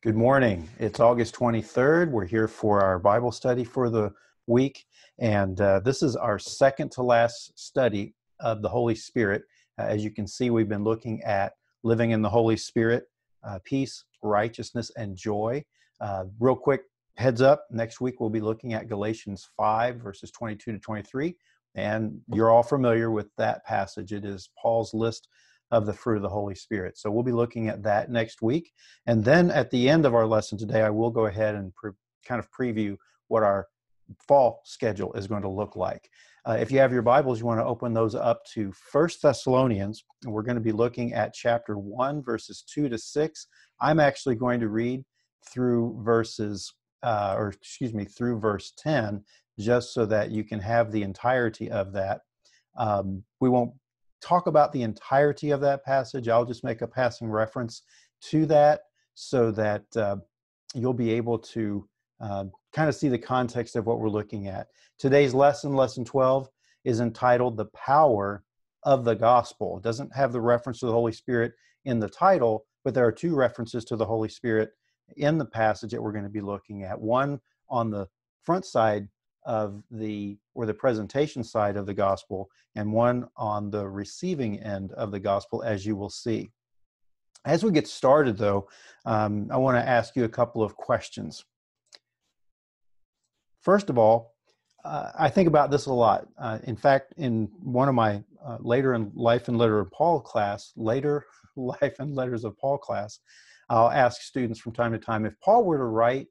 Good morning. It's August 23rd. We're here for our Bible study for the week, and uh, this is our second to last study of the Holy Spirit. Uh, as you can see, we've been looking at living in the Holy Spirit, uh, peace, righteousness, and joy. Uh, real quick heads up next week we'll be looking at Galatians 5, verses 22 to 23, and you're all familiar with that passage. It is Paul's list of the fruit of the Holy Spirit. So we'll be looking at that next week. And then at the end of our lesson today, I will go ahead and pre- kind of preview what our fall schedule is going to look like. Uh, if you have your Bibles, you want to open those up to First Thessalonians. And we're going to be looking at chapter 1, verses 2 to 6. I'm actually going to read through verses, uh, or excuse me, through verse 10, just so that you can have the entirety of that. Um, we won't talk about the entirety of that passage. I'll just make a passing reference to that so that uh, you'll be able to uh, kind of see the context of what we're looking at. Today's lesson, lesson 12, is entitled The Power of the Gospel. It doesn't have the reference to the Holy Spirit in the title, but there are two references to the Holy Spirit in the passage that we're going to be looking at. One on the front side of the or the presentation side of the gospel and one on the receiving end of the gospel as you will see. As we get started though um, i want to ask you a couple of questions. First of all uh, i think about this a lot. Uh, in fact in one of my uh, later in life and letter of paul class later life and letters of paul class i'll ask students from time to time if paul were to write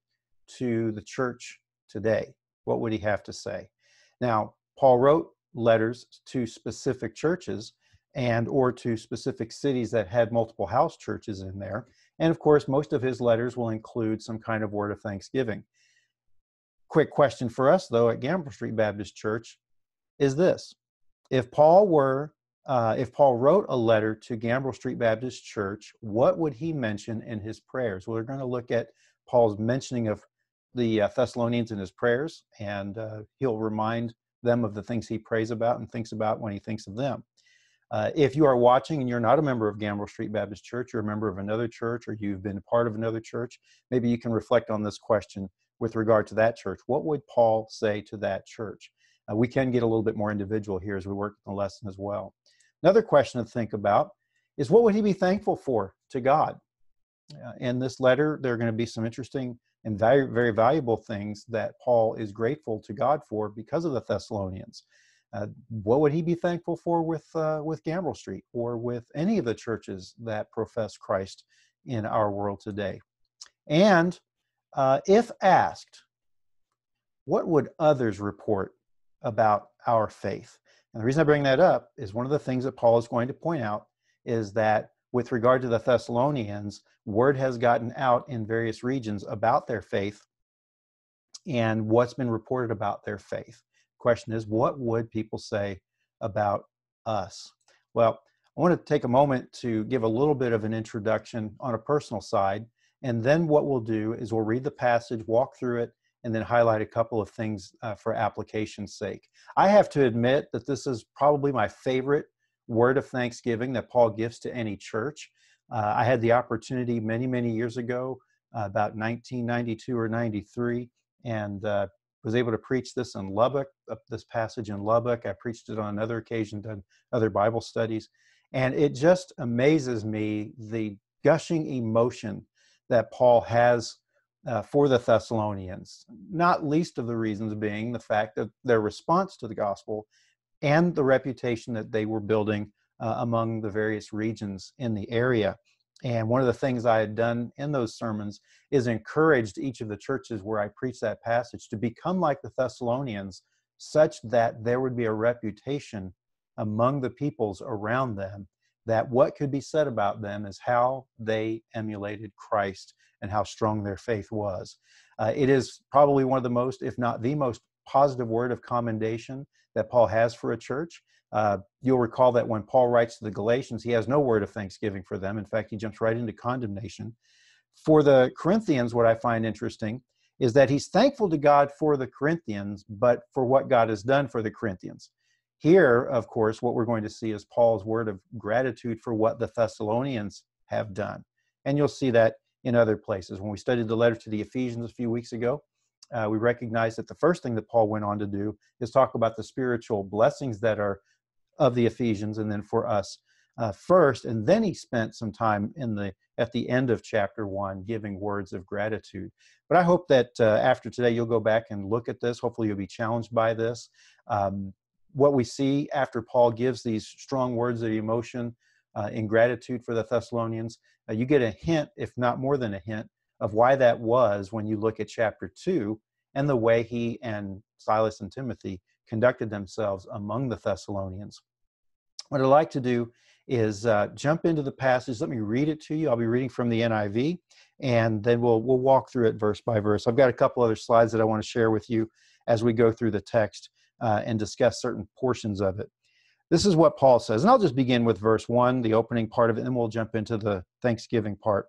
to the church today what would he have to say? Now, Paul wrote letters to specific churches and or to specific cities that had multiple house churches in there. And of course, most of his letters will include some kind of word of thanksgiving. Quick question for us, though, at Gambrell Street Baptist Church is this. If Paul were, uh, if Paul wrote a letter to Gambrell Street Baptist Church, what would he mention in his prayers? Well, we're going to look at Paul's mentioning of the uh, Thessalonians in his prayers, and uh, he'll remind them of the things he prays about and thinks about when he thinks of them. Uh, if you are watching and you're not a member of Gambrell Street Baptist Church, you're a member of another church, or you've been part of another church, maybe you can reflect on this question with regard to that church. What would Paul say to that church? Uh, we can get a little bit more individual here as we work in the lesson as well. Another question to think about is what would he be thankful for to God? Uh, in this letter, there are going to be some interesting and very, very valuable things that Paul is grateful to God for because of the Thessalonians. Uh, what would he be thankful for with uh, with Gambrell Street or with any of the churches that profess Christ in our world today? And uh, if asked, what would others report about our faith? And the reason I bring that up is one of the things that Paul is going to point out is that with regard to the Thessalonians, word has gotten out in various regions about their faith and what's been reported about their faith. Question is, what would people say about us? Well, I want to take a moment to give a little bit of an introduction on a personal side. And then what we'll do is we'll read the passage, walk through it, and then highlight a couple of things uh, for application's sake. I have to admit that this is probably my favorite word of thanksgiving that Paul gives to any church. Uh, I had the opportunity many, many years ago, uh, about 1992 or 93, and uh, was able to preach this in Lubbock, this passage in Lubbock. I preached it on another occasion, done other Bible studies. And it just amazes me the gushing emotion that Paul has uh, for the Thessalonians, not least of the reasons being the fact that their response to the gospel and the reputation that they were building uh, among the various regions in the area. And one of the things I had done in those sermons is encouraged each of the churches where I preached that passage to become like the Thessalonians, such that there would be a reputation among the peoples around them that what could be said about them is how they emulated Christ and how strong their faith was. Uh, it is probably one of the most, if not the most positive word of commendation that Paul has for a church. Uh, you'll recall that when Paul writes to the Galatians, he has no word of thanksgiving for them. In fact, he jumps right into condemnation. For the Corinthians, what I find interesting is that he's thankful to God for the Corinthians, but for what God has done for the Corinthians. Here, of course, what we're going to see is Paul's word of gratitude for what the Thessalonians have done. And you'll see that in other places. When we studied the letter to the Ephesians a few weeks ago, uh, we recognize that the first thing that Paul went on to do is talk about the spiritual blessings that are of the Ephesians and then for us uh, first, and then he spent some time in the at the end of chapter one giving words of gratitude. But I hope that uh, after today you'll go back and look at this. Hopefully you'll be challenged by this. Um, what we see after Paul gives these strong words of emotion uh, in gratitude for the Thessalonians, uh, you get a hint, if not more than a hint, of why that was when you look at chapter two and the way he and Silas and Timothy conducted themselves among the Thessalonians. What I'd like to do is uh, jump into the passage. Let me read it to you. I'll be reading from the NIV, and then we'll we'll walk through it verse by verse. I've got a couple other slides that I want to share with you as we go through the text uh, and discuss certain portions of it. This is what Paul says, and I'll just begin with verse one, the opening part of it, and then we'll jump into the Thanksgiving part.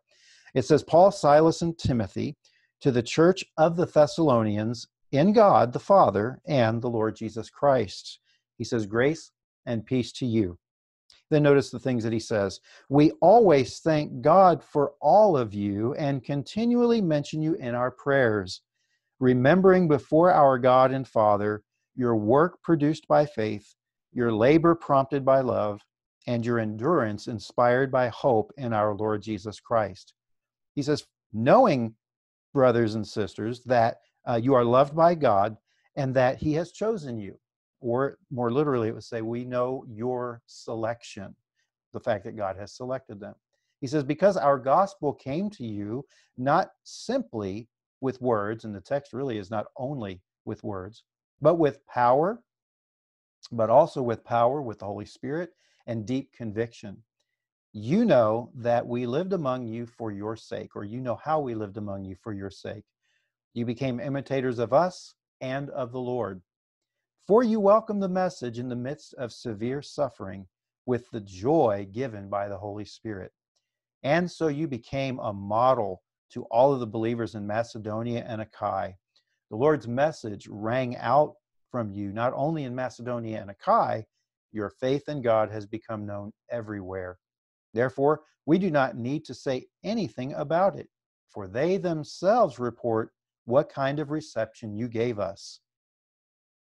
It says, "Paul, Silas, and Timothy." To the church of the Thessalonians in God the Father and the Lord Jesus Christ. He says, Grace and peace to you then notice the things that he says. We always thank God for all of you and continually mention you in our prayers, remembering before our God and Father your work produced by faith, your labor prompted by love, and your endurance inspired by hope in our Lord Jesus Christ. He says, knowing, brothers and sisters, that uh, you are loved by God and that He has chosen you or more literally, it would say, We know your selection, the fact that God has selected them. He says, Because our gospel came to you not simply with words, and the text really is not only with words, but with power, but also with power, with the Holy Spirit, and deep conviction. You know that we lived among you for your sake, or you know how we lived among you for your sake. You became imitators of us and of the Lord. For you welcomed the message in the midst of severe suffering with the joy given by the Holy Spirit. And so you became a model to all of the believers in Macedonia and Achaia. The Lord's message rang out from you, not only in Macedonia and Achaia, your faith in God has become known everywhere. Therefore, we do not need to say anything about it, for they themselves report what kind of reception you gave us.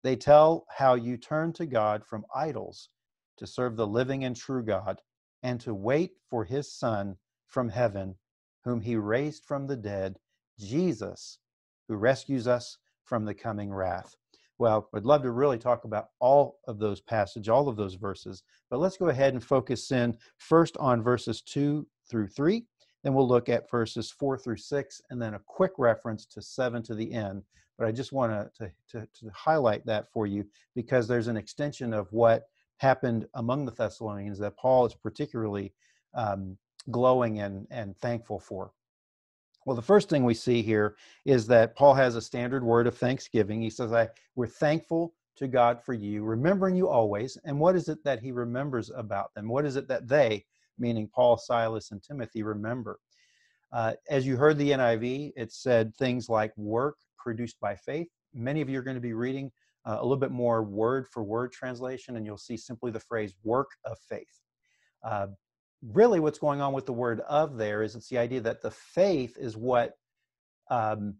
They tell how you turned to God from idols to serve the living and true God and to wait for his Son from heaven, whom he raised from the dead, Jesus, who rescues us from the coming wrath. Well, I'd love to really talk about all of those passages, all of those verses, but let's go ahead and focus in first on verses 2 through 3. Then we'll look at verses 4 through 6, and then a quick reference to 7 to the end but I just want to, to, to highlight that for you because there's an extension of what happened among the Thessalonians that Paul is particularly um, glowing and, and thankful for. Well, the first thing we see here is that Paul has a standard word of thanksgiving. He says, I, We're thankful to God for you, remembering you always. And what is it that he remembers about them? What is it that they, meaning Paul, Silas, and Timothy, remember? Uh, as you heard the NIV, it said things like work, produced by faith. Many of you are going to be reading uh, a little bit more word for word translation, and you'll see simply the phrase work of faith. Uh, really, what's going on with the word of there is it's the idea that the faith is what um,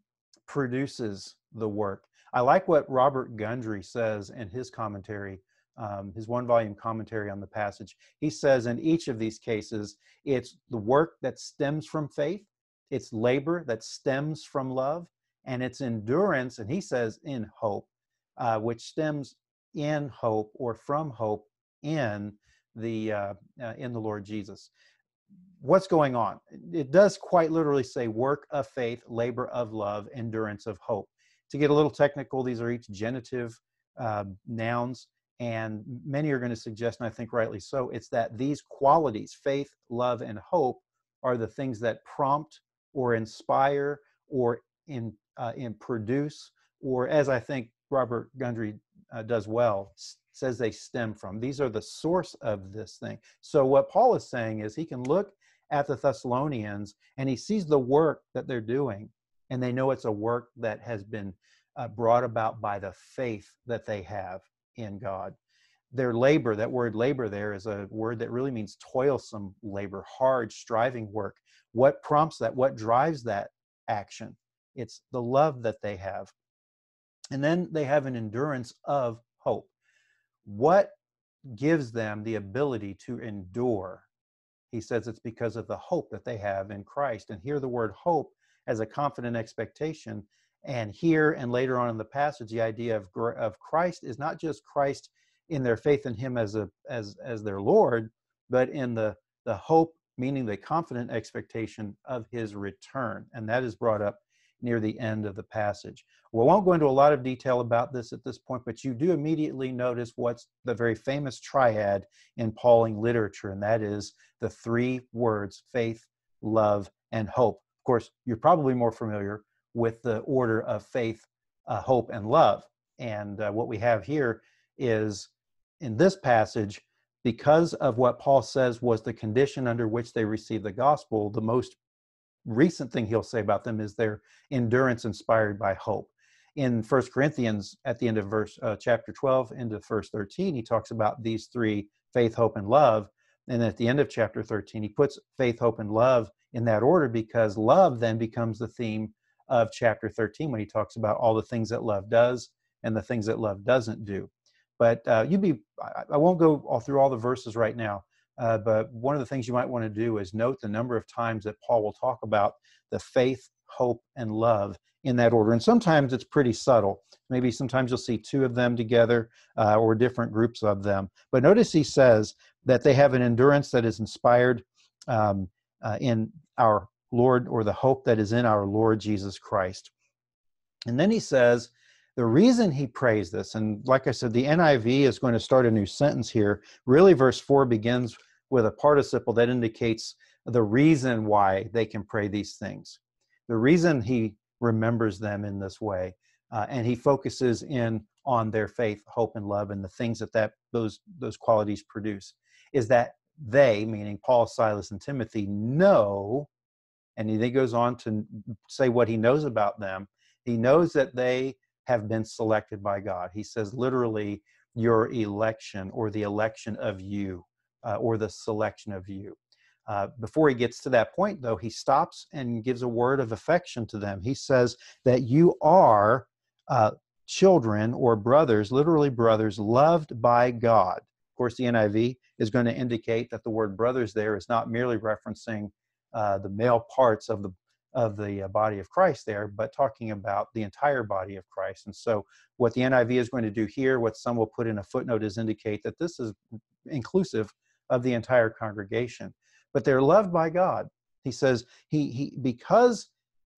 produces the work. I like what Robert Gundry says in his commentary, um, his one volume commentary on the passage. He says in each of these cases, it's the work that stems from faith, it's labor that stems from love, and it's endurance, and he says in hope, uh, which stems in hope or from hope in the uh, uh, in the Lord Jesus. What's going on? It does quite literally say work of faith, labor of love, endurance of hope. To get a little technical, these are each genitive uh, nouns, and many are going to suggest, and I think rightly so, it's that these qualities, faith, love, and hope, are the things that prompt or inspire or in uh, in produce, or as I think Robert Gundry uh, does well, says they stem from. These are the source of this thing. So what Paul is saying is he can look at the Thessalonians and he sees the work that they're doing, and they know it's a work that has been uh, brought about by the faith that they have in God. their labor, that word labor there is a word that really means toilsome labor, hard, striving work. What prompts that? What drives that action? It's the love that they have. And then they have an endurance of hope. What gives them the ability to endure? He says it's because of the hope that they have in Christ. And here, the word hope as a confident expectation. And here and later on in the passage, the idea of, of Christ is not just Christ in their faith in him as a as as their lord but in the the hope meaning the confident expectation of his return and that is brought up near the end of the passage. We won't go into a lot of detail about this at this point but you do immediately notice what's the very famous triad in pauline literature and that is the three words faith love and hope. Of course you're probably more familiar with the order of faith uh, hope and love. And uh, what we have here is in this passage, because of what Paul says was the condition under which they received the gospel, the most recent thing he'll say about them is their endurance inspired by hope. In First Corinthians, at the end of verse uh, chapter 12 into verse 13, he talks about these three faith, hope, and love. And at the end of chapter 13, he puts faith, hope, and love in that order because love then becomes the theme of chapter 13 when he talks about all the things that love does and the things that love doesn't do. But uh, you'd be, I, I, won't go all through all the verses right now, uh, but one of the things you might want to do is note the number of times that Paul will talk about the faith, hope, and love in that order. And sometimes it's pretty subtle. Maybe sometimes you'll see two of them together uh, or different groups of them. But notice he says that they have an endurance that is inspired um, uh, in our Lord or the hope that is in our Lord Jesus Christ. And then he says the reason he prays this, and like I said, the NIV is going to start a new sentence here. Really, verse 4 begins with a participle that indicates the reason why they can pray these things. The reason he remembers them in this way, uh, and he focuses in on their faith, hope, and love, and the things that, that those those qualities produce, is that they, meaning Paul, Silas, and Timothy, know, and he then goes on to say what he knows about them. He knows that they have been selected by God. He says literally, your election or the election of you uh, or the selection of you. Uh, before he gets to that point, though, he stops and gives a word of affection to them. He says that you are uh, children or brothers, literally brothers, loved by God. Of course, the NIV is going to indicate that the word brothers there is not merely referencing uh, the male parts of the of the uh, body of Christ there, but talking about the entire body of Christ. And so, what the NIV is going to do here, what some will put in a footnote, is indicate that this is inclusive of the entire congregation. But they're loved by God. He says he he because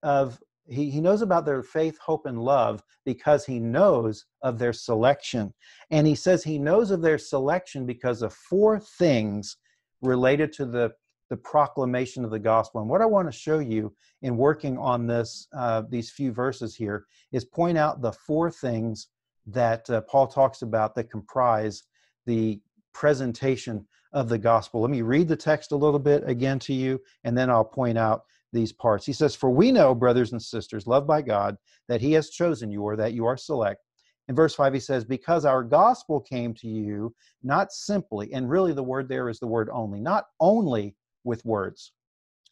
of he, he knows about their faith, hope, and love because he knows of their selection. And he says he knows of their selection because of four things related to the the proclamation of the gospel. And what I want to show you in working on this, uh, these few verses here, is point out the four things that uh, Paul talks about that comprise the presentation of the gospel. Let me read the text a little bit again to you, and then I'll point out these parts. He says, For we know, brothers and sisters, loved by God, that he has chosen you, or that you are select. In verse 5, he says, Because our gospel came to you not simply, and really the word there is the word only, not only with words,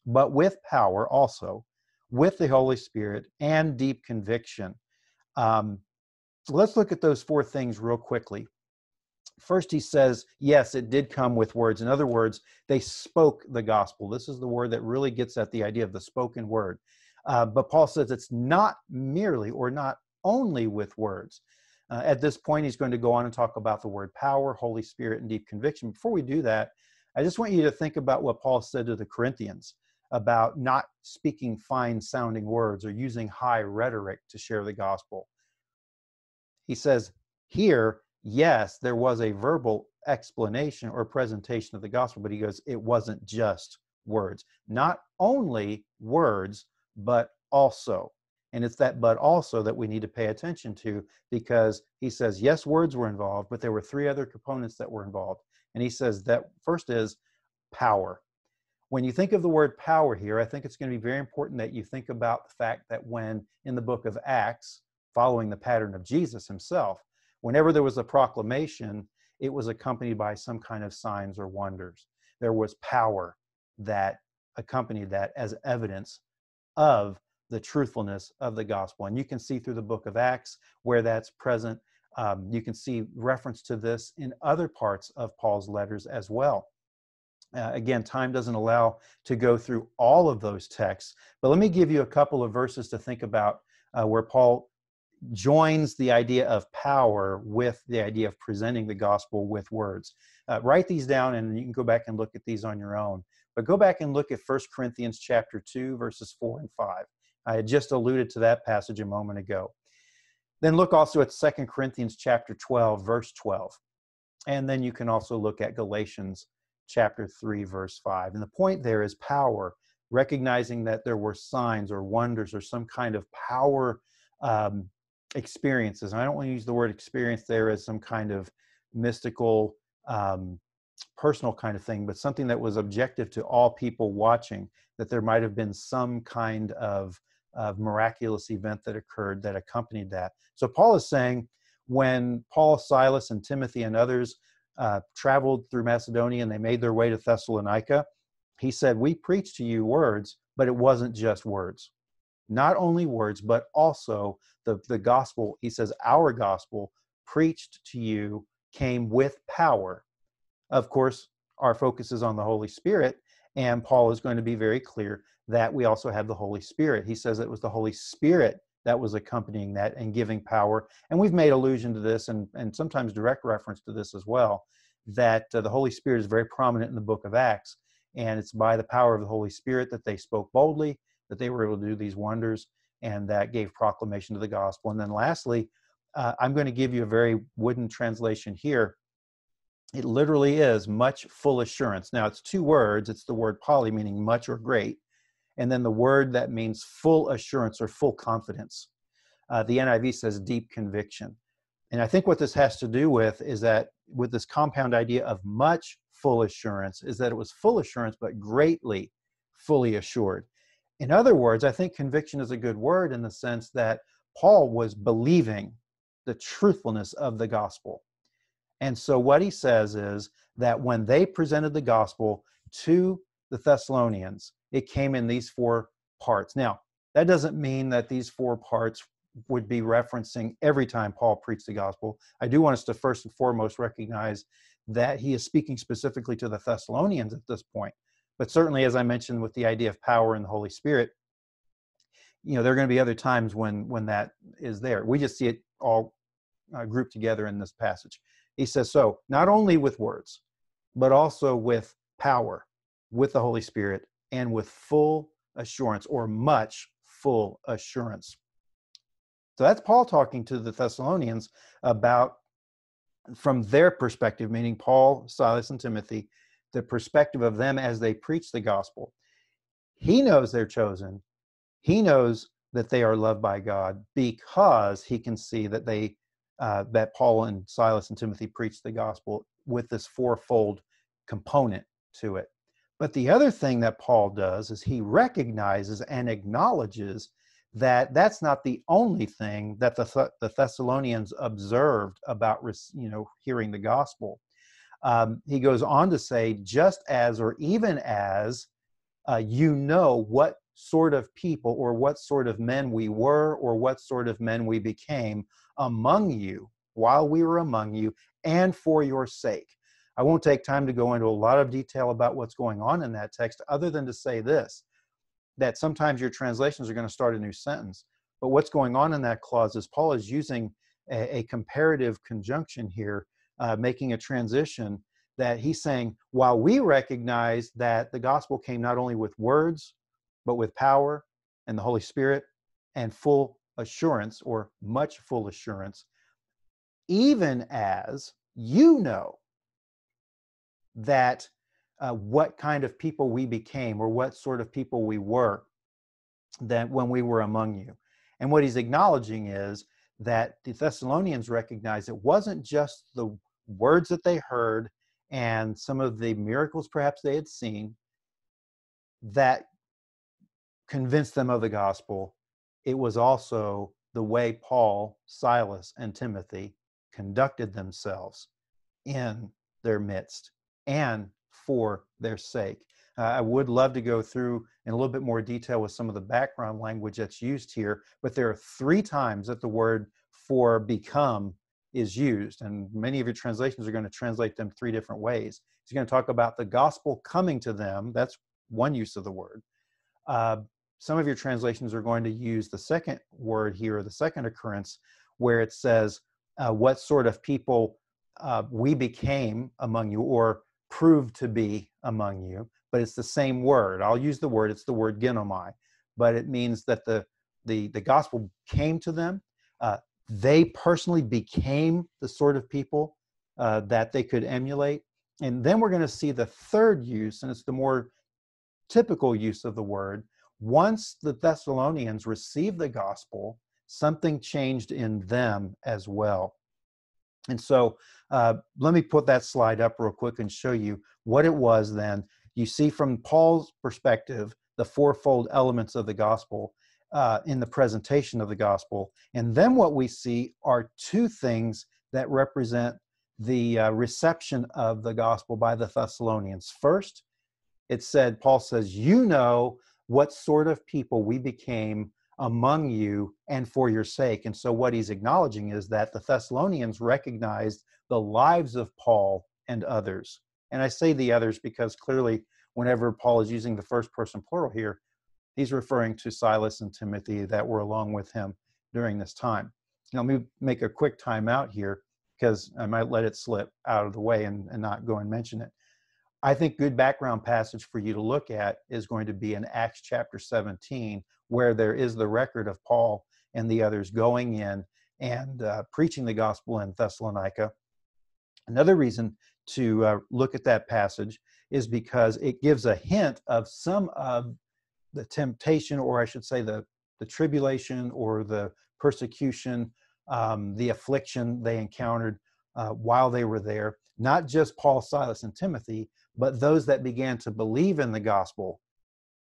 but with power also, with the Holy Spirit and deep conviction. Um, let's look at those four things real quickly. First, he says, yes, it did come with words. In other words, they spoke the gospel. This is the word that really gets at the idea of the spoken word. Uh, but Paul says it's not merely or not only with words. Uh, at this point, he's going to go on and talk about the word power, Holy Spirit, and deep conviction. Before we do that, I just want you to think about what Paul said to the Corinthians about not speaking fine sounding words or using high rhetoric to share the gospel. He says, here, yes, there was a verbal explanation or presentation of the gospel, but he goes, it wasn't just words. Not only words, but also. And it's that but also that we need to pay attention to because he says, yes, words were involved, but there were three other components that were involved. And he says that first is power. When you think of the word power here, I think it's going to be very important that you think about the fact that when in the book of Acts, following the pattern of Jesus himself, whenever there was a proclamation, it was accompanied by some kind of signs or wonders. There was power that accompanied that as evidence of the truthfulness of the gospel. And you can see through the book of Acts where that's present. Um, you can see reference to this in other parts of Paul's letters as well. Uh, again, time doesn't allow to go through all of those texts, but let me give you a couple of verses to think about uh, where Paul joins the idea of power with the idea of presenting the gospel with words. Uh, write these down and you can go back and look at these on your own. But go back and look at 1 Corinthians chapter 2 verses 4 and 5. I had just alluded to that passage a moment ago. Then look also at 2 Corinthians chapter 12 verse 12. And then you can also look at Galatians chapter 3 verse 5. And the point there is power, recognizing that there were signs or wonders or some kind of power um, experiences. And I don't want to use the word experience there as some kind of mystical, um, personal kind of thing, but something that was objective to all people watching, that there might have been some kind of, of miraculous event that occurred that accompanied that. So Paul is saying when Paul, Silas, and Timothy and others uh, traveled through Macedonia and they made their way to Thessalonica, he said, We preached to you words, but it wasn't just words not only words, but also the, the gospel. He says, Our gospel preached to you came with power. Of course, our focus is on the Holy Spirit, and Paul is going to be very clear that we also have the Holy Spirit. He says it was the Holy Spirit that was accompanying that and giving power. And we've made allusion to this and, and sometimes direct reference to this as well that uh, the Holy Spirit is very prominent in the book of Acts. And it's by the power of the Holy Spirit that they spoke boldly that they were able to do these wonders and that gave proclamation to the gospel. And then lastly, uh, I'm going to give you a very wooden translation here. It literally is much full assurance. Now, it's two words. It's the word poly, meaning much or great, and then the word that means full assurance or full confidence. Uh, the NIV says deep conviction. And I think what this has to do with is that with this compound idea of much full assurance, is that it was full assurance, but greatly fully assured. In other words, I think conviction is a good word in the sense that Paul was believing the truthfulness of the gospel. And so what he says is that when they presented the gospel to the Thessalonians, it came in these four parts. Now, that doesn't mean that these four parts would be referencing every time Paul preached the gospel. I do want us to first and foremost recognize that he is speaking specifically to the Thessalonians at this point. But certainly, as I mentioned, with the idea of power and the Holy Spirit, you know, there are going to be other times when when that is there. We just see it all uh, grouped together in this passage. He says, so not only with words, but also with power, with the Holy Spirit, and with full assurance or much full assurance. So that's Paul talking to the Thessalonians about from their perspective, meaning Paul, Silas, and Timothy, the perspective of them as they preach the gospel. He knows they're chosen. He knows that they are loved by God because he can see that they uh, that Paul and Silas and Timothy preached the gospel with this fourfold component to it. But the other thing that Paul does is he recognizes and acknowledges that that's not the only thing that the, the Thessalonians observed about you know hearing the gospel. Um, he goes on to say, just as or even as uh, you know what sort of people or what sort of men we were or what sort of men we became among you while we were among you and for your sake. I won't take time to go into a lot of detail about what's going on in that text, other than to say this that sometimes your translations are going to start a new sentence. But what's going on in that clause is Paul is using a, a comparative conjunction here uh, making a transition that he's saying, while we recognize that the gospel came not only with words, but with power and the Holy Spirit and full assurance or much full assurance, even as you know that uh, what kind of people we became or what sort of people we were that when we were among you. And what he's acknowledging is that the Thessalonians recognized it wasn't just the words that they heard and some of the miracles perhaps they had seen that convinced them of the gospel. It was also the way Paul, Silas, and Timothy conducted themselves in their midst and for their sake. Uh, I would love to go through in a little bit more detail with some of the background language that's used here, but there are three times that the word for become is used, and many of your translations are going to translate them three different ways. He's going to talk about the gospel coming to them. That's one use of the word. Uh, some of your translations are going to use the second word here, the second occurrence, where it says, uh, What sort of people uh, we became among you, or proved to be among you but it's the same word. I'll use the word, it's the word ginomai, but it means that the, the, the gospel came to them. Uh, they personally became the sort of people uh, that they could emulate. And then we're going to see the third use, and it's the more typical use of the word. Once the Thessalonians received the gospel, something changed in them as well. And so uh, let me put that slide up real quick and show you what it was then you see from Paul's perspective the fourfold elements of the gospel uh, in the presentation of the gospel. And then what we see are two things that represent the uh, reception of the gospel by the Thessalonians. First, it said, Paul says, You know what sort of people we became among you and for your sake. And so, what he's acknowledging is that the Thessalonians recognized the lives of Paul and others. And I say the others because clearly, whenever Paul is using the first person plural here, he's referring to Silas and Timothy that were along with him during this time. Now, let me make a quick time out here because I might let it slip out of the way and, and not go and mention it. I think good background passage for you to look at is going to be in Acts chapter 17, where there is the record of Paul and the others going in and uh, preaching the gospel in Thessalonica. Another reason to uh, look at that passage is because it gives a hint of some of the temptation, or I should say, the, the tribulation or the persecution, um, the affliction they encountered uh, while they were there. Not just Paul, Silas, and Timothy, but those that began to believe in the gospel.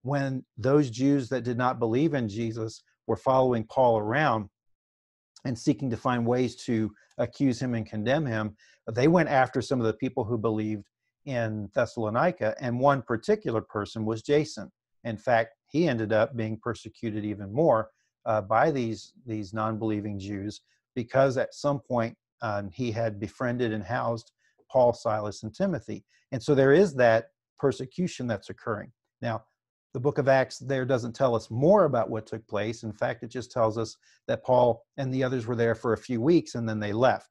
When those Jews that did not believe in Jesus were following Paul around and seeking to find ways to accuse him and condemn him, they went after some of the people who believed in Thessalonica, and one particular person was Jason. In fact, he ended up being persecuted even more uh, by these these non-believing Jews because at some point um, he had befriended and housed Paul, Silas, and Timothy, and so there is that persecution that's occurring now. The book of Acts there doesn't tell us more about what took place. In fact, it just tells us that Paul and the others were there for a few weeks and then they left.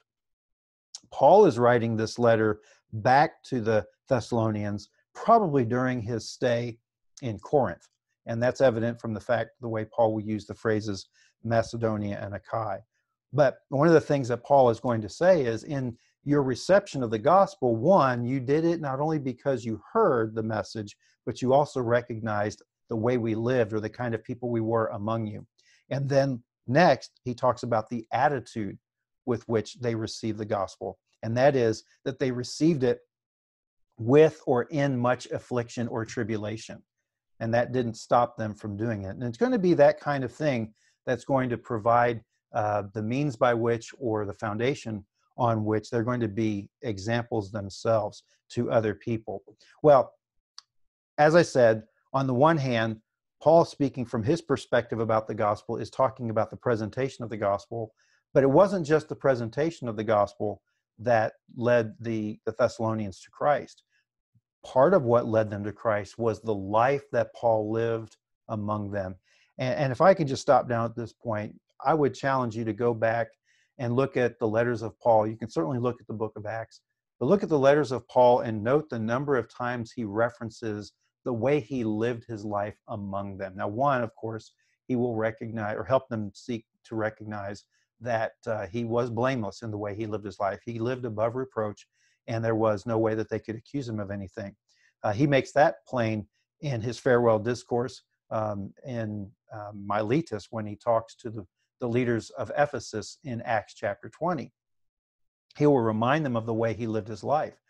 Paul is writing this letter back to the Thessalonians, probably during his stay in Corinth. And that's evident from the fact the way Paul will use the phrases Macedonia and Achaia. But one of the things that Paul is going to say is in your reception of the gospel, one, you did it not only because you heard the message, but you also recognized the way we lived or the kind of people we were among you. And then next, he talks about the attitude with which they received the gospel and that is that they received it with or in much affliction or tribulation. And that didn't stop them from doing it. And it's going to be that kind of thing that's going to provide uh, the means by which or the foundation on which they're going to be examples themselves to other people. Well, as I said, on the one hand, Paul speaking from his perspective about the gospel is talking about the presentation of the gospel, but it wasn't just the presentation of the gospel that led the, the Thessalonians to Christ. Part of what led them to Christ was the life that Paul lived among them. And, and if I could just stop down at this point, I would challenge you to go back and look at the letters of Paul. You can certainly look at the book of Acts, but look at the letters of Paul and note the number of times he references the way he lived his life among them. Now, one, of course, he will recognize or help them seek to recognize that uh, he was blameless in the way he lived his life. He lived above reproach, and there was no way that they could accuse him of anything. Uh, he makes that plain in his farewell discourse um, in um, Miletus when he talks to the, the leaders of Ephesus in Acts chapter 20. He will remind them of the way he lived his life.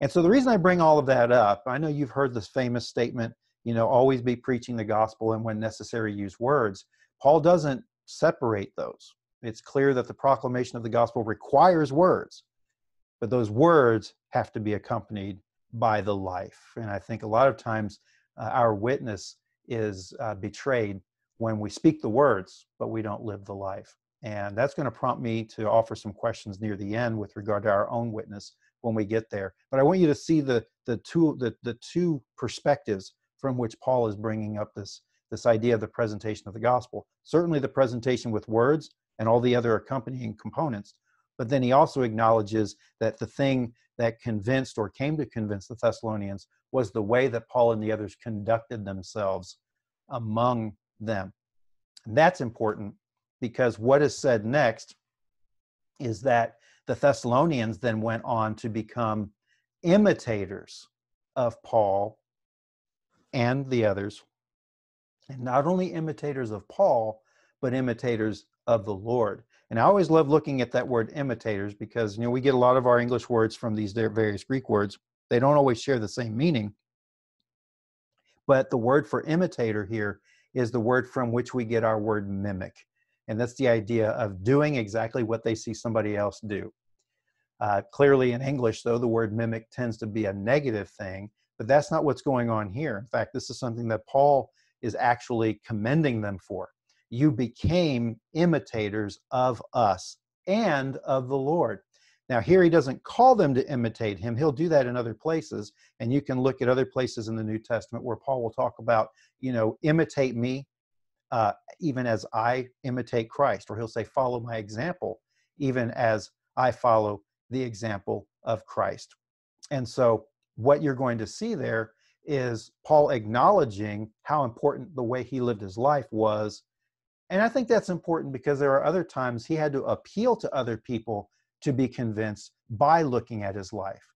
And so the reason I bring all of that up, I know you've heard this famous statement, you know, always be preaching the gospel and when necessary use words. Paul doesn't separate those it's clear that the proclamation of the gospel requires words. but those words have to be accompanied by the life. And I think a lot of times uh, our witness is uh, betrayed when we speak the words, but we don't live the life. And that's going to prompt me to offer some questions near the end with regard to our own witness when we get there. But I want you to see the the two the, the two perspectives from which Paul is bringing up this this idea of the presentation of the gospel. Certainly the presentation with words and all the other accompanying components, but then he also acknowledges that the thing that convinced or came to convince the Thessalonians was the way that Paul and the others conducted themselves among them. And that's important because what is said next is that the Thessalonians then went on to become imitators of Paul and the others. And not only imitators of Paul, but imitators of the Lord. And I always love looking at that word imitators because you know we get a lot of our English words from these various Greek words. They don't always share the same meaning. But the word for imitator here is the word from which we get our word mimic. And that's the idea of doing exactly what they see somebody else do. Uh, clearly, in English, though, the word mimic tends to be a negative thing, but that's not what's going on here. In fact, this is something that Paul is actually commending them for. You became imitators of us and of the Lord. Now, here he doesn't call them to imitate him. He'll do that in other places. And you can look at other places in the New Testament where Paul will talk about, you know, imitate me, uh, even as I imitate Christ. Or he'll say, follow my example, even as I follow the example of Christ. And so, what you're going to see there is Paul acknowledging how important the way he lived his life was. And I think that's important because there are other times he had to appeal to other people to be convinced by looking at his life.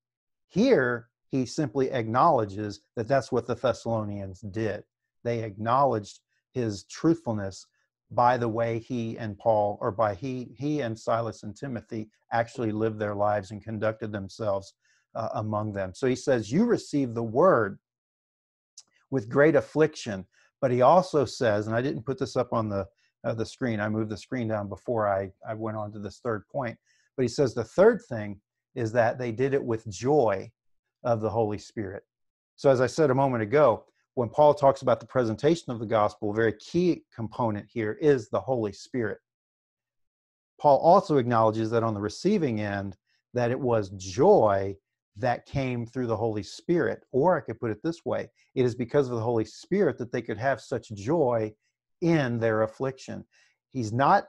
Here, he simply acknowledges that that's what the Thessalonians did. They acknowledged his truthfulness by the way he and Paul, or by he, he and Silas and Timothy actually lived their lives and conducted themselves uh, among them. So he says, You received the word with great affliction. But he also says, and I didn't put this up on the, uh, the screen, I moved the screen down before I, I went on to this third point. But he says the third thing is that they did it with joy of the Holy Spirit. So, as I said a moment ago, when Paul talks about the presentation of the gospel, a very key component here is the Holy Spirit. Paul also acknowledges that on the receiving end, that it was joy that came through the Holy Spirit. Or I could put it this way it is because of the Holy Spirit that they could have such joy in their affliction. He's not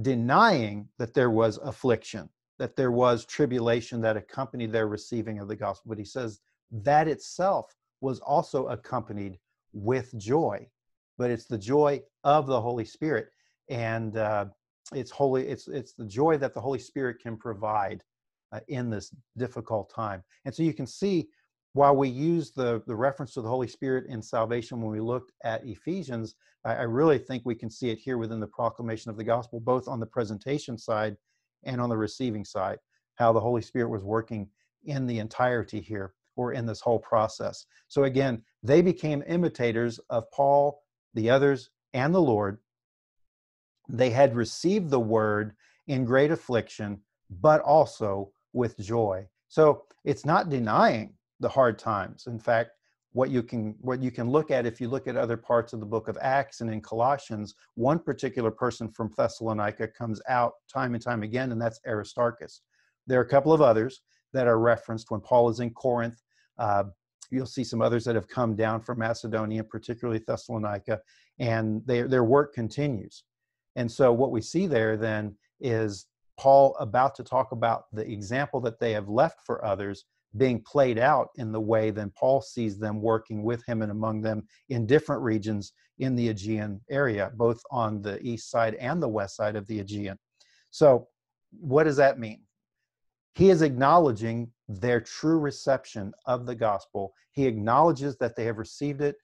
denying that there was affliction, that there was tribulation that accompanied their receiving of the gospel. But he says that itself was also accompanied with joy, but it's the joy of the Holy Spirit, and uh, it's holy. It's it's the joy that the Holy Spirit can provide uh, in this difficult time. And so you can see while we use the, the reference to the Holy Spirit in salvation when we looked at Ephesians, I, I, really think we can see it here within the proclamation of the gospel, both on the presentation side and on the receiving side, how the Holy Spirit was working in the entirety here or in this whole process. So again, they became imitators of Paul, the others, and the Lord. They had received the word in great affliction, but also with joy. So it's not denying the hard times. In fact, what you can what you can look at if you look at other parts of the book of Acts and in Colossians, one particular person from Thessalonica comes out time and time again, and that's Aristarchus. There are a couple of others that are referenced when Paul is in Corinth. Uh, you'll see some others that have come down from Macedonia, particularly Thessalonica, and they, their work continues. And so what we see there then is Paul about to talk about the example that they have left for others being played out in the way then Paul sees them working with him and among them in different regions in the Aegean area, both on the east side and the west side of the Aegean. So, what does that mean? He is acknowledging their true reception of the gospel. He acknowledges that they have received it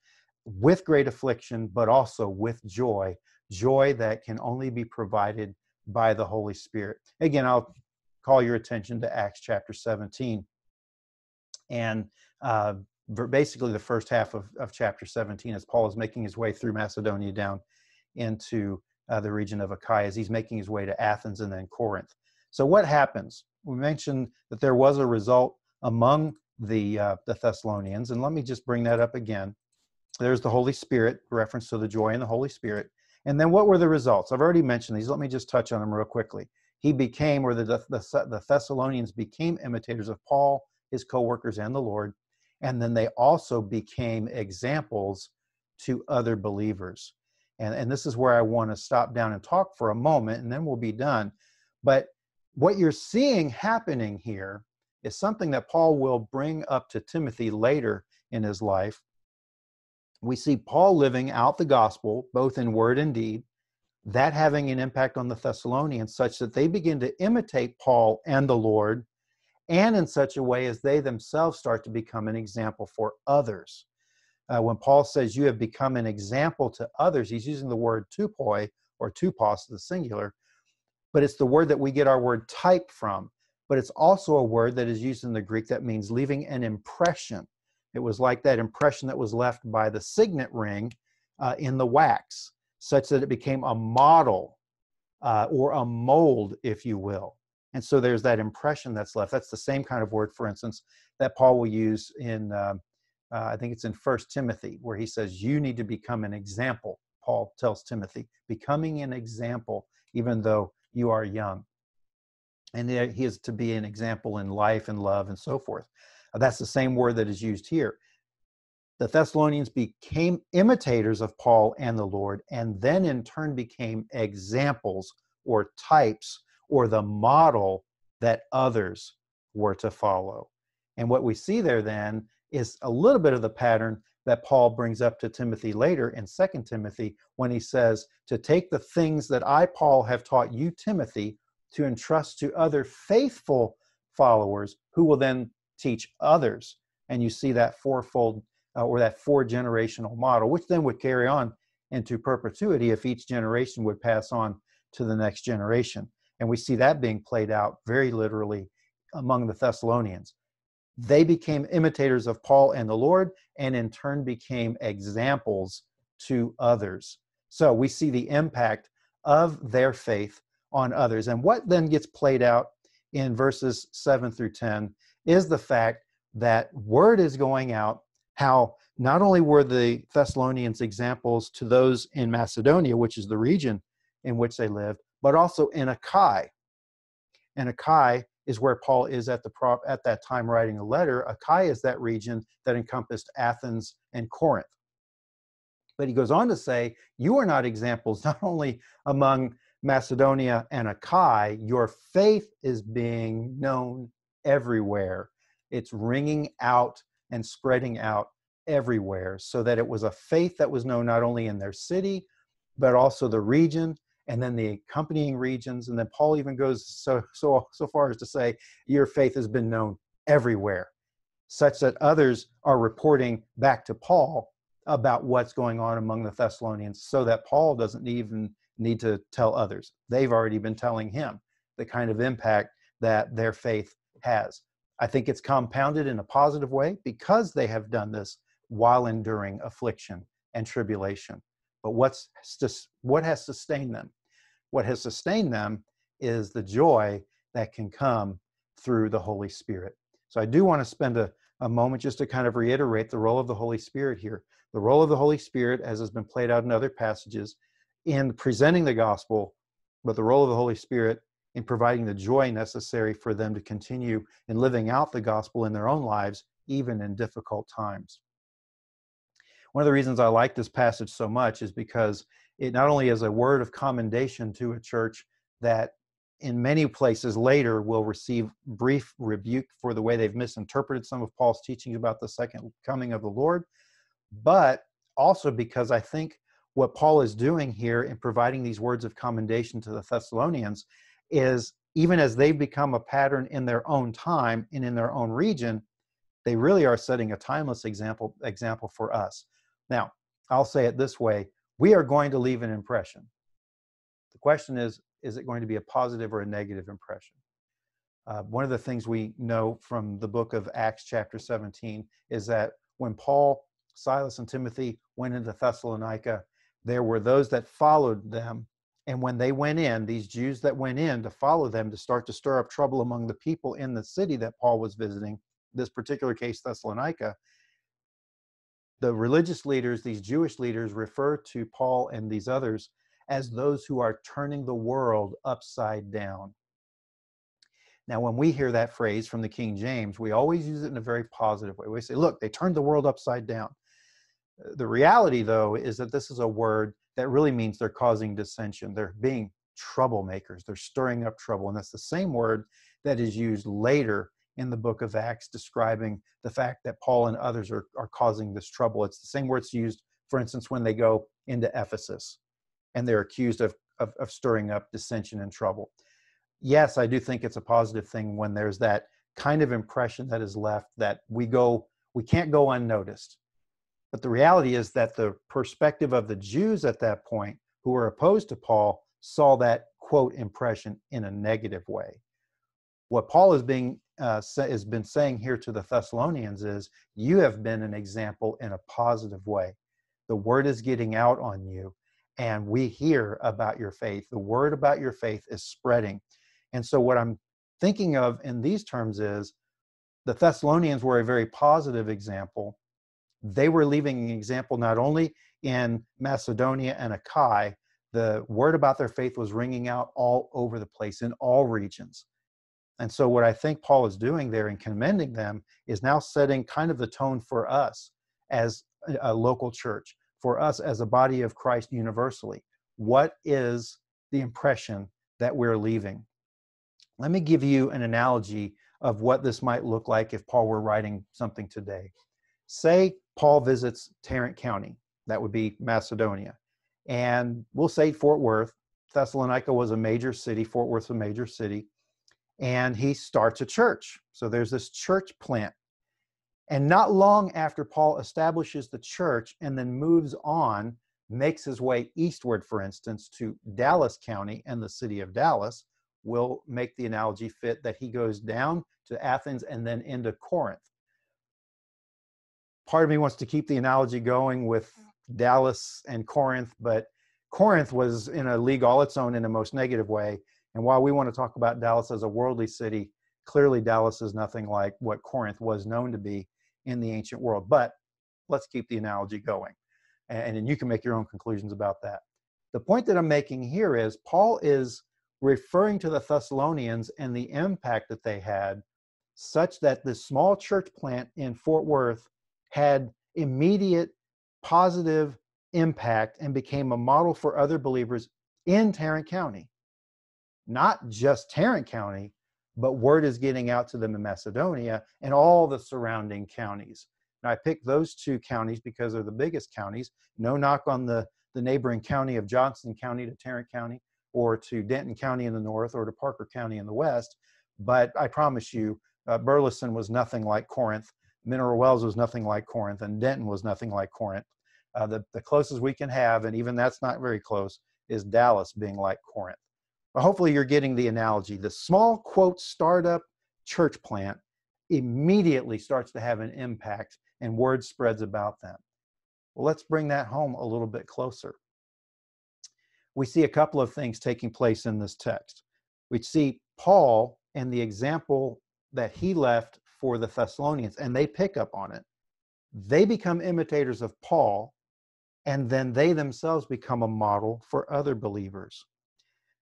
with great affliction, but also with joy, joy that can only be provided by the Holy Spirit. Again, I'll call your attention to Acts chapter 17 and uh, basically the first half of, of chapter 17 as Paul is making his way through Macedonia down into uh, the region of Achaia as he's making his way to Athens and then Corinth. So what happens we mentioned that there was a result among the uh, the Thessalonians, and let me just bring that up again. There's the Holy Spirit, reference to the joy in the Holy Spirit. And then what were the results? I've already mentioned these. Let me just touch on them real quickly. He became, or the, the, the Thessalonians became imitators of Paul, his co workers, and the Lord. And then they also became examples to other believers. And, and this is where I want to stop down and talk for a moment, and then we'll be done. But what you're seeing happening here is something that Paul will bring up to Timothy later in his life we see Paul living out the gospel, both in word and deed, that having an impact on the Thessalonians, such that they begin to imitate Paul and the Lord, and in such a way as they themselves start to become an example for others. Uh, when Paul says you have become an example to others, he's using the word tupoi or tupos, the singular, but it's the word that we get our word type from. But it's also a word that is used in the Greek that means leaving an impression. It was like that impression that was left by the signet ring uh, in the wax, such that it became a model uh, or a mold, if you will. And so there's that impression that's left. That's the same kind of word, for instance, that Paul will use in, um, uh, I think it's in First Timothy, where he says, You need to become an example. Paul tells Timothy, becoming an example, even though you are young. And he is to be an example in life and love and so forth. That's the same word that is used here. The Thessalonians became imitators of Paul and the Lord, and then in turn became examples or types or the model that others were to follow. And what we see there then is a little bit of the pattern that Paul brings up to Timothy later in Second Timothy when he says, To take the things that I, Paul, have taught you, Timothy, to entrust to other faithful followers who will then teach others. And you see that fourfold uh, or that four generational model, which then would carry on into perpetuity if each generation would pass on to the next generation. And we see that being played out very literally among the Thessalonians. They became imitators of Paul and the Lord, and in turn became examples to others. So we see the impact of their faith on others. And what then gets played out in verses 7 through 10 is the fact that word is going out how not only were the Thessalonians examples to those in Macedonia, which is the region in which they lived, but also in Achaia. And Achaia is where Paul is at the prop at that time writing a letter. Achaia is that region that encompassed Athens and Corinth. But he goes on to say, you are not examples not only among Macedonia and Achaia, your faith is being known everywhere. It's ringing out and spreading out everywhere so that it was a faith that was known not only in their city, but also the region and then the accompanying regions. And then Paul even goes so, so, so far as to say, Your faith has been known everywhere, such that others are reporting back to Paul about what's going on among the Thessalonians, so that Paul doesn't even need to tell others. They've already been telling him the kind of impact that their faith has. I think it's compounded in a positive way because they have done this while enduring affliction and tribulation. But what's what has sustained them? What has sustained them is the joy that can come through the Holy Spirit. So I do want to spend a, a moment just to kind of reiterate the role of the Holy Spirit here. The role of the Holy Spirit, as has been played out in other passages, in presenting the gospel, but the role of the Holy Spirit in providing the joy necessary for them to continue in living out the gospel in their own lives, even in difficult times. One of the reasons I like this passage so much is because it not only is a word of commendation to a church that in many places later will receive brief rebuke for the way they've misinterpreted some of Paul's teachings about the second coming of the Lord, but also because I think what Paul is doing here in providing these words of commendation to the Thessalonians is even as they've become a pattern in their own time and in their own region, they really are setting a timeless example example for us. Now, I'll say it this way: we are going to leave an impression. The question is, is it going to be a positive or a negative impression? Uh, one of the things we know from the book of Acts, chapter 17, is that when Paul, Silas, and Timothy went into Thessalonica, there were those that followed them And when they went in, these Jews that went in to follow them to start to stir up trouble among the people in the city that Paul was visiting, this particular case, Thessalonica, the religious leaders, these Jewish leaders, refer to Paul and these others as those who are turning the world upside down. Now, when we hear that phrase from the King James, we always use it in a very positive way. We say, look, they turned the world upside down. Uh, the reality, though, is that this is a word that really means they're causing dissension. They're being troublemakers. They're stirring up trouble. And that's the same word that is used later in the book of Acts describing the fact that Paul and others are, are causing this trouble. It's the same words used, for instance, when they go into Ephesus and they're accused of, of, of stirring up dissension and trouble. Yes, I do think it's a positive thing when there's that kind of impression that is left that we go, we can't go unnoticed. But the reality is that the perspective of the Jews at that point who were opposed to Paul saw that quote impression in a negative way. What Paul is being uh, has been saying here to the Thessalonians is you have been an example in a positive way. The word is getting out on you, and we hear about your faith. The word about your faith is spreading. And so, what I'm thinking of in these terms is the Thessalonians were a very positive example. They were leaving an example not only in Macedonia and Achaia, the word about their faith was ringing out all over the place in all regions. And so, what I think Paul is doing there in commending them is now setting kind of the tone for us as a local church, for us as a body of Christ universally. What is the impression that we're leaving? Let me give you an analogy of what this might look like if Paul were writing something today. Say Paul visits Tarrant County, that would be Macedonia, and we'll say Fort Worth. Thessalonica was a major city, Fort Worth's a major city and he starts a church. So there's this church plant. And not long after Paul establishes the church and then moves on, makes his way eastward, for instance, to Dallas County and the city of Dallas, will make the analogy fit that he goes down to Athens and then into Corinth. Part of me wants to keep the analogy going with Dallas and Corinth, but Corinth was in a league all its own in a most negative way. And while we want to talk about Dallas as a worldly city, clearly Dallas is nothing like what Corinth was known to be in the ancient world. But let's keep the analogy going. And, and you can make your own conclusions about that. The point that I'm making here is Paul is referring to the Thessalonians and the impact that they had, such that the small church plant in Fort Worth had immediate positive impact and became a model for other believers in Tarrant County not just Tarrant County, but word is getting out to them in Macedonia and all the surrounding counties. And I picked those two counties because they're the biggest counties. No knock on the, the neighboring county of Johnson County to Tarrant County or to Denton County in the north or to Parker County in the west. But I promise you, uh, Burleson was nothing like Corinth. Mineral Wells was nothing like Corinth, and Denton was nothing like Corinth. Uh, the, the closest we can have, and even that's not very close, is Dallas being like Corinth. Hopefully you're getting the analogy. The small, quote, startup church plant immediately starts to have an impact and word spreads about them. Well, let's bring that home a little bit closer. We see a couple of things taking place in this text. We see Paul and the example that he left for the Thessalonians, and they pick up on it. They become imitators of Paul, and then they themselves become a model for other believers.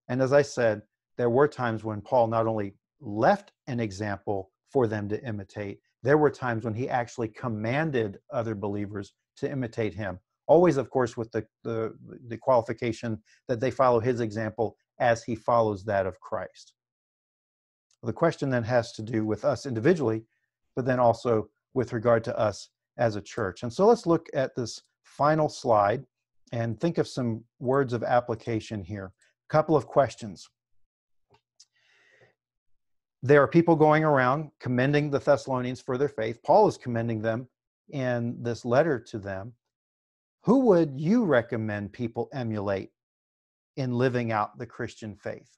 And as I said, there were times when Paul not only left an example for them to imitate, there were times when he actually commanded other believers to imitate him. Always, of course, with the, the, the qualification that they follow his example as he follows that of Christ. The question then has to do with us individually, but then also with regard to us as a church. And so let's look at this final slide and think of some words of application here couple of questions. There are people going around commending the Thessalonians for their faith. Paul is commending them in this letter to them. Who would you recommend people emulate in living out the Christian faith?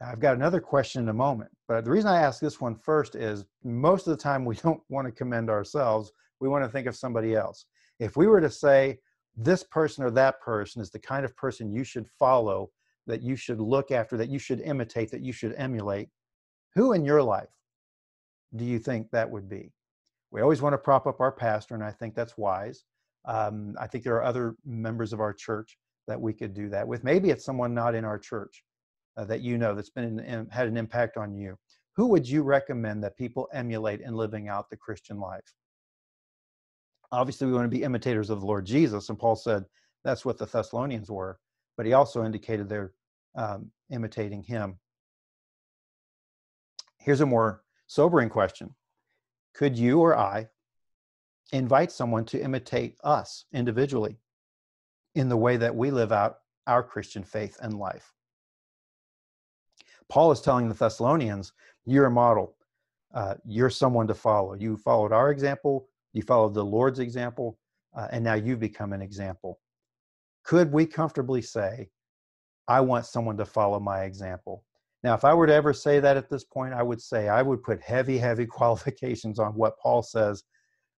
Now, I've got another question in a moment, but the reason I ask this one first is most of the time we don't want to commend ourselves. We want to think of somebody else. If we were to say, this person or that person is the kind of person you should follow that you should look after, that you should imitate, that you should emulate, who in your life do you think that would be? We always want to prop up our pastor, and I think that's wise. Um, I think there are other members of our church that we could do that with. Maybe it's someone not in our church uh, that you know that's been in, had an impact on you. Who would you recommend that people emulate in living out the Christian life? Obviously, we want to be imitators of the Lord Jesus, and Paul said that's what the Thessalonians were, but he also indicated they're um, imitating him. Here's a more sobering question Could you or I invite someone to imitate us individually in the way that we live out our Christian faith and life? Paul is telling the Thessalonians, You're a model. Uh, you're someone to follow. You followed our example, you followed the Lord's example, uh, and now you've become an example. Could we comfortably say, I want someone to follow my example? Now, if I were to ever say that at this point, I would say I would put heavy, heavy qualifications on what Paul says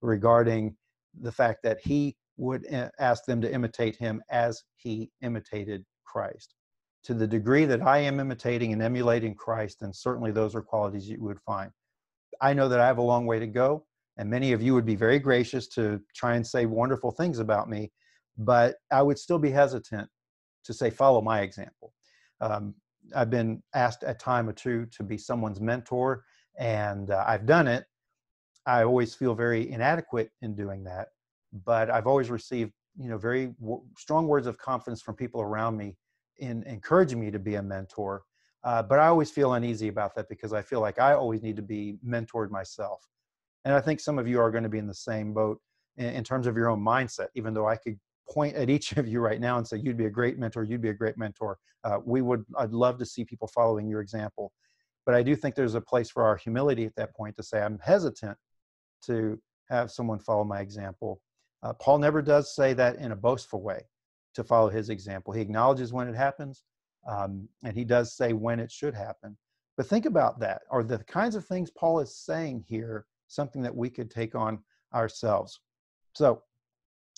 regarding the fact that he would eh, ask them to imitate him as he imitated Christ. To the degree that I am imitating and emulating Christ, then certainly those are qualities you would find. I know that I have a long way to go, and many of you would be very gracious to try and say wonderful things about me, but I would still be hesitant to say, follow my example. Um, I've been asked a time or two to be someone's mentor, and uh, I've done it. I always feel very inadequate in doing that, but I've always received, you know, very w- strong words of confidence from people around me in encouraging me to be a mentor. Uh, but I always feel uneasy about that because I feel like I always need to be mentored myself. And I think some of you are going to be in the same boat in, in terms of your own mindset, even though I could point at each of you right now and say you'd be a great mentor you'd be a great mentor. Uh, we would i'd love to see people following your example but i do think there's a place for our humility at that point to say i'm hesitant to have someone follow my example. Uh, paul never does say that in a boastful way to follow his example. He acknowledges when it happens um, and he does say when it should happen. But think about that. Are the kinds of things paul is saying here something that we could take on ourselves? So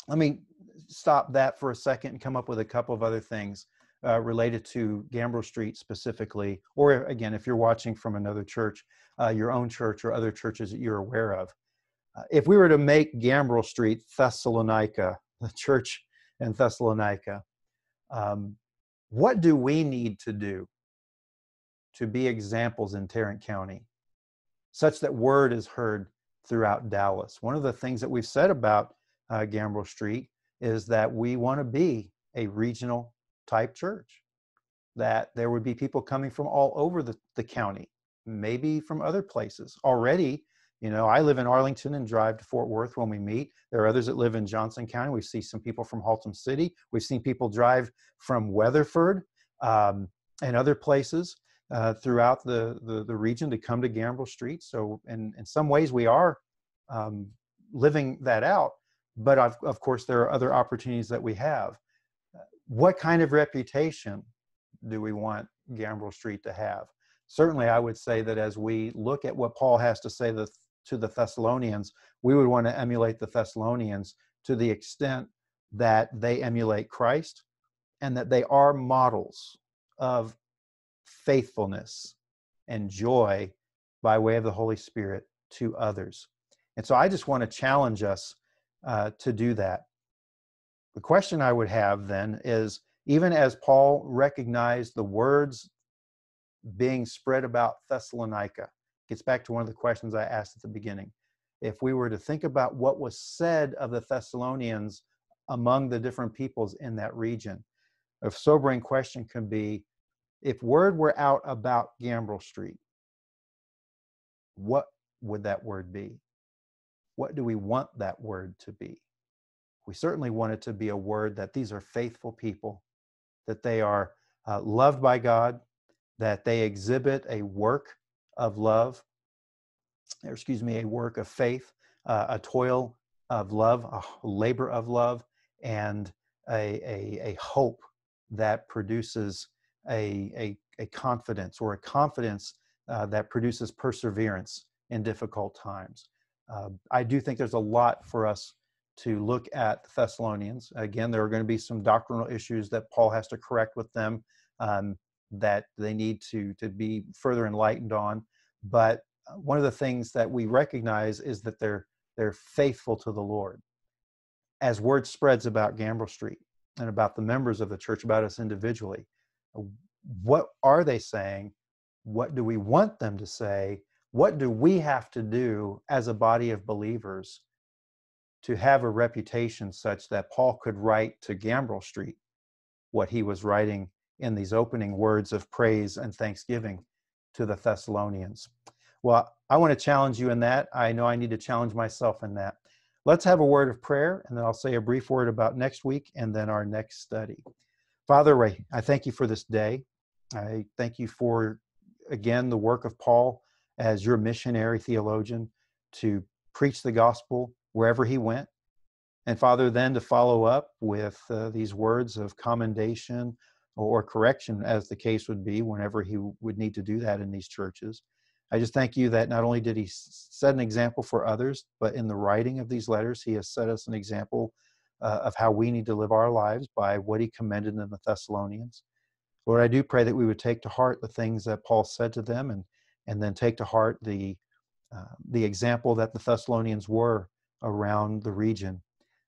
let me stop that for a second and come up with a couple of other things uh, related to Gambrell Street specifically, or again, if you're watching from another church, uh, your own church or other churches that you're aware of. Uh, if we were to make Gambrell Street Thessalonica, the church in Thessalonica, um, what do we need to do to be examples in Tarrant County such that word is heard throughout Dallas? One of the things that we've said about uh, Gambrell Street is that we want to be a regional type church, that there would be people coming from all over the, the county, maybe from other places. Already, you know, I live in Arlington and drive to Fort Worth when we meet. There are others that live in Johnson County. We see some people from Haltom City. We've seen people drive from Weatherford um, and other places uh, throughout the, the, the region to come to Gambrell Street. So, in, in some ways, we are um, living that out but of, of course there are other opportunities that we have. What kind of reputation do we want gambrell street to have? Certainly i would say that as we look at what paul has to say the, to the thessalonians we would want to emulate the thessalonians to the extent that they emulate christ and that they are models of faithfulness and joy by way of the holy spirit to others. And so i just want to challenge us uh, to do that. The question I would have then is even as Paul recognized the words being spread about Thessalonica, gets back to one of the questions I asked at the beginning. If we were to think about what was said of the Thessalonians among the different peoples in that region, a sobering question could be if word were out about Gambrell Street, what would that word be? What do we want that word to be? We certainly want it to be a word that these are faithful people, that they are uh, loved by God, that they exhibit a work of love, or excuse me, a work of faith, uh, a toil of love, a labor of love, and a, a, a hope that produces a, a, a, confidence or a confidence uh, that produces perseverance in difficult times. Uh, I do think there's a lot for us to look at the Thessalonians. Again, there are going to be some doctrinal issues that Paul has to correct with them. um, that they need to to be further enlightened on. But uh, one of the things that we recognize is that they're they're faithful to the Lord. As word spreads about Gambrell Street and about the members of the church, about us individually, what are they saying? What do we want them to say? What do we have to do as a body of believers to have a reputation such that Paul could write to Gambrell Street what he was writing in these opening words of praise and thanksgiving to the Thessalonians? Well, I want to challenge you in that. I know I need to challenge myself in that. Let's have a word of prayer, and then I'll say a brief word about next week and then our next study. Father Ray, I thank you for this day. I thank you for, again, the work of Paul as your missionary theologian to preach the gospel wherever he went. And Father, then to follow up with uh, these words of commendation or correction, as the case would be, whenever he would need to do that in these churches. I just thank you that not only did he set an example for others, but in the writing of these letters, he has set us an example uh, of how we need to live our lives by what he commended in the Thessalonians. Lord, I do pray that we would take to heart the things that Paul said to them and, and then take to heart the, uh, the example that the Thessalonians were around the region.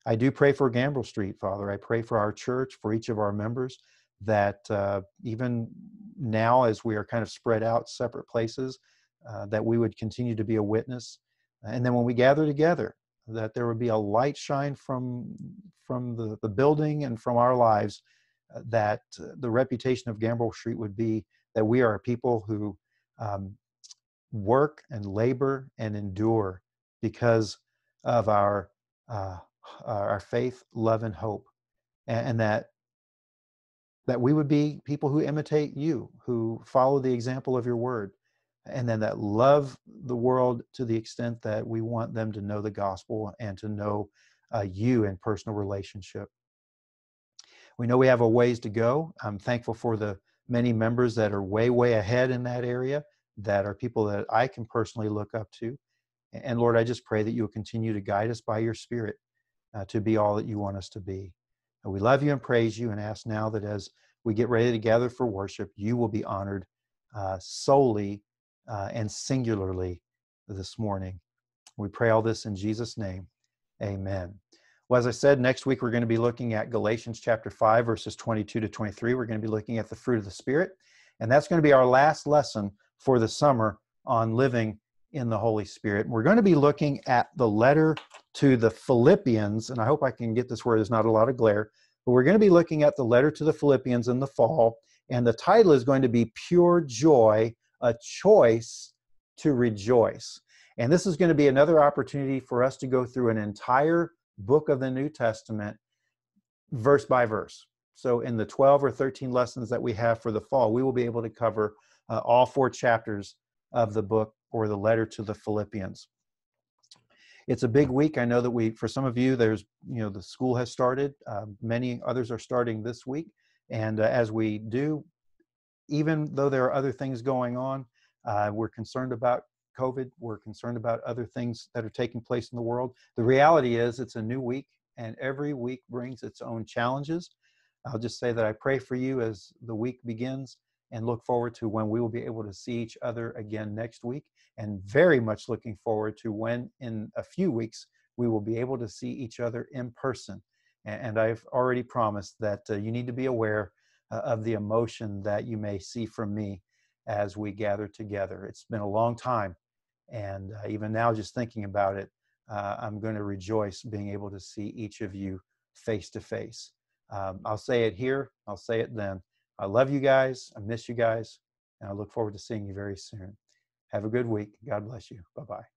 I do pray for Gambrell Street, Father. I pray for our church, for each of our members, that uh, even now, as we are kind of spread out separate places, uh, that we would continue to be a witness. And then when we gather together, that there would be a light shine from from the, the building and from our lives uh, that uh, the reputation of Gambrell Street would be that we are a people who um, work and labor and endure because of our uh, our faith, love, and hope, and, and that that we would be people who imitate you, who follow the example of your word, and then that love the world to the extent that we want them to know the gospel and to know uh, you in personal relationship. We know we have a ways to go. I'm thankful for the many members that are way, way ahead in that area, that are people that I can personally look up to. And Lord, I just pray that you will continue to guide us by your Spirit uh, to be all that you want us to be. And we love you and praise you and ask now that as we get ready to gather for worship, you will be honored uh, solely uh, and singularly this morning. We pray all this in Jesus' name. Amen. Well, as I said, next week we're going to be looking at Galatians chapter 5, verses 22 to 23. We're going to be looking at the fruit of the Spirit. And that's going to be our last lesson for the summer on living in the Holy Spirit. We're going to be looking at the letter to the Philippians. And I hope I can get this where there's not a lot of glare. But we're going to be looking at the letter to the Philippians in the fall. And the title is going to be Pure Joy a choice to rejoice. And this is going to be another opportunity for us to go through an entire book of the New Testament, verse by verse. So, in the 12 or 13 lessons that we have for the fall, we will be able to cover uh, all four chapters of the book or the letter to the Philippians. It's a big week. I know that we, for some of you, there's, you know, the school has started. Uh, many others are starting this week. And uh, as we do, even though there are other things going on, uh, we're concerned about COVID. We're concerned about other things that are taking place in the world. The reality is, it's a new week, and every week brings its own challenges. I'll just say that I pray for you as the week begins and look forward to when we will be able to see each other again next week. And very much looking forward to when, in a few weeks, we will be able to see each other in person. And I've already promised that uh, you need to be aware uh, of the emotion that you may see from me as we gather together. It's been a long time, and uh, even now, just thinking about it, uh, I'm going to rejoice being able to see each of you face to face. I'll say it here, I'll say it then. I love you guys, I miss you guys, and I look forward to seeing you very soon. Have a good week. God bless you. Bye bye.